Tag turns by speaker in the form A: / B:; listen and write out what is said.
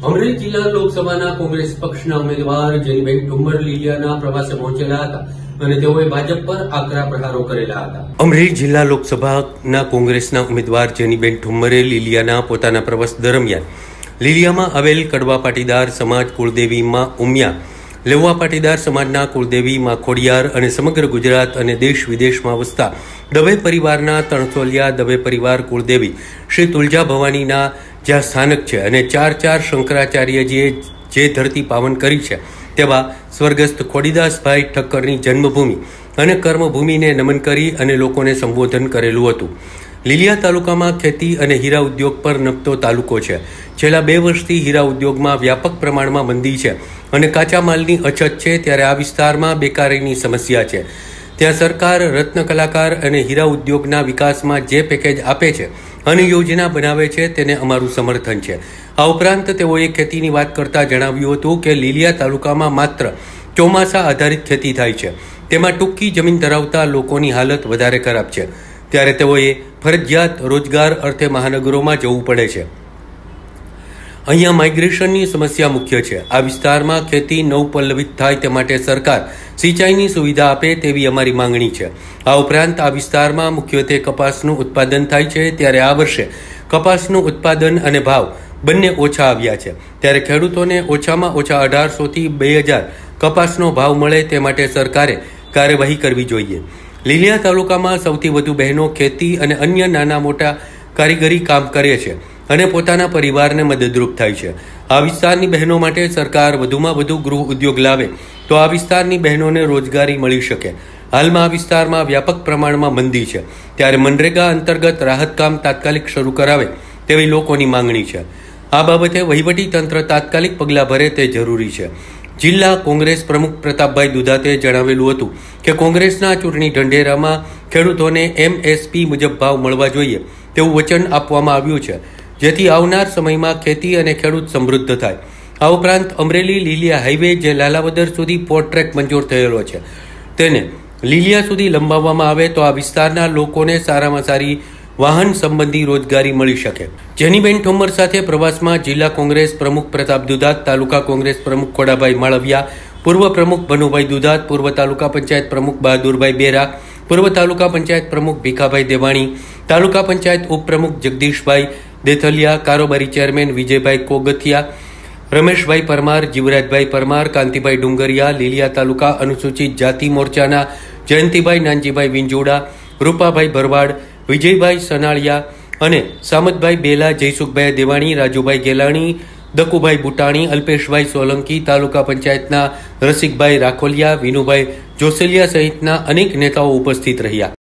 A: અમરેલી જિલ્લા લોકસભાના કોંગ્રેસ પક્ષના ઉમેદવાર જેનીબેન ઠુમ્મર લીલિયાના પ્રવાસે પહોંચેલા હતા અને તેઓએ ભાજપ પર આકરા પ્રહારો કરેલા હતા. અમરેલી જિલ્લા લોકસભાના કોંગ્રેસના ઉમેદવાર જેનીબેન ઠુમ્મરે લીલિયાના પોતાના પ્રવાસ દરમિયાન લીલિયામાં આવેલ કડવા પાટીદાર સમાજ કુળદેવીમાં ઉમિયા લેવા પાટીદાર સમાજના કુળદેવી માખોડિયાર અને સમગ્ર ગુજરાત અને દેશ વિદેશમાં વસતા દવે પરિવારના તણસોલિયા દવે પરિવાર કુળદેવી શ્રી તુલજા ભવાનીના જ્યાં સ્થાનક છે અને ચાર ચાર શંકરાચાર્યજીએ જે ધરતી પાવન કરી છે, તેવા સ્વર્ગસ્થ ખોડીદાસભાઈ ઠક્કરની જન્મભૂમિ અને કર્મભૂમિને નમન કરી અને લોકોને સંબોધન કરેલું હતું. લીલિયા તાલુકામાં ખેતી અને હીરા ઉદ્યોગ પર નપતો તાલુકો છે. છેલ્લા બે વર્ષથી હીરા ઉદ્યોગમાં વ્યાપક પ્રમાણમાં મંદી છે અને કાચા માલની અછત છે ત્યારે આ વિસ્તારમાં બેકારીની સમસ્યા છે. ત્યાં સરકાર, રત્ન કલાકાર અને હીરા ઉદ્યોગના વિકાસમાં જે પેકેજ આપે છે અને યોજના બનાવે છે, તેને અમારું સમર્થન છે. આ ઉપરાંત તેઓએ ખેતીની વાત કરતા જણાવ્યું હતું કે લીલિયા તાલુકામાં માત્ર ચોમાસા આધારિત ખેતી થાય છે. તેમાં ટૂંકી જમીન ધરાવતા લોકોની હાલત વધારે ખરાબ છે. ત્યારે તેઓએ ફરજિયાત રોજગાર અર્થે મહાનગરોમાં જવું પડે છે. અહીંયા માઇગ્રેશનની સમસ્યા મુખ્ય છે. આ વિસ્તારમાં ખેતી નવપલ્લવિત થાય તે માટે સરકાર સિંચાઈની સુવિધા આપે તેવી અમારી માંગણી છે. આ ઉપરાંત આ વિસ્તારમાં મુખ્યત્વે કપાસનું ઉત્પાદન થાય છે. ત્યારે આ વર્ષે કપાસનું ઉત્પાદન અને ભાવ બંને ઓછા આવ્યા છે. ત્યારે ખેડૂતોને ઓછામાં ઓછા અઢારસોથી બે હજાર કપાસનો ભાવ મળે તે માટે સરકારે કાર્યવાહી કરવી જોઈએ. લીલિયા તાલુકામાં સૌથી વધુ બહેનો ખેતી અને અન્ય નાના મોટા કારીગરી કામ કરે છે. અને પોતાના પરિવારને મદદરૂપ થાય છે. આ વિસ્તારની બહેનો માટે સરકાર વધુમાં વધુ ગૃહ ઉદ્યોગ લાવે તો આ વિસ્તારની બહેનોને રોજગારી મળી શકે. હાલમાં આ વિસ્તારમાં વ્યાપક પ્રમાણમાં મંદી છે. ત્યારે મનરેગા અંતર્ગત રાહત કામ તાત્કાલિક શરૂ કરાવે તેવી લોકોની માંગણી છે. આ બાબતે વહીવટી તંત્ર તાત્કાલિક પગલાં ભરે તે જરૂરી છે. જિલ્લા કોંગ્રેસ પ્રમુખ પ્રતાપભાઈ દુધાતે જણાવેલું હતું કે કોંગ્રેસના ચૂંટણી ઢંઢેરામાં ખેડૂતોને એમએસપી મુજબ ભાવ મળવા જોઈએ તેવું વચન આપવામાં આવ્યું છે. જેથી આવનાર સમયમાં ખેતી અને ખેડૂત સમૃદ્ધ થાય. આ ઉપરાંત અમરેલી લીલિયા હાઈવે, જે લાલાવદર સુધી પોર્ટ ટ્રેક મંજૂર થયેલો છે. તેને લીલિયા સુધી લંબાવવામાં આવે તો આ વિસ્તારના લોકોને સારામાં સારી વાહન સંબંધી રોજગારી મળી શકે. જેનીબેન ઠોમર સાથે પ્રવાસમાં જિલ્લા કોંગ્રેસ પ્રમુખ પ્રતાપ દુધાત, તાલુકા કોંગ્રેસ પ્રમુખ ખોડાભાઈ માળવિયા, પૂર્વ પ્રમુખ ભનુભાઈ દુધાત, પૂર્વ તાલુકા પંચાયત પ્રમુખ બહાદુરભાઈ બેરા, પૂર્વ તાલુકા પંચાયત પ્રમુખ ભીખાભાઈ દેવાણી, તાલુકા પંચાયત ઉપપ્રમુખ જગદીશભાઈ દેથલિયા, કારોબારી ચેરમેન વિજયભાઈ કોગથિયા, રમેશભાઈ પરમાર, જીવરાજભાઈ પરમાર, કાંતિભાઈ ડુંગરિયા, લીલિયા તાલુકા અનુસૂચિત જાતિ મોરચાના જયંતિભાઈ, નાનજીભાઈ વિંજોડા, રૂપાભાઈ ભરવાડ, વિજયભાઈ સનાળિયા અને સામતભાઈ બેલા, જયસુખભાઈ દેવાણી, રાજુભાઈ ગેલાણી, દકુભાઈ બુટાણી, અલ્પેશભાઈ સોલંકી, તાલુકા પંચાયતના રસિકભાઈ રાખોલિયા, વિનુભાઈ જોસેલિયા સહિતના અનેક નેતાઓ ઉપસ્થિત રહ્યા.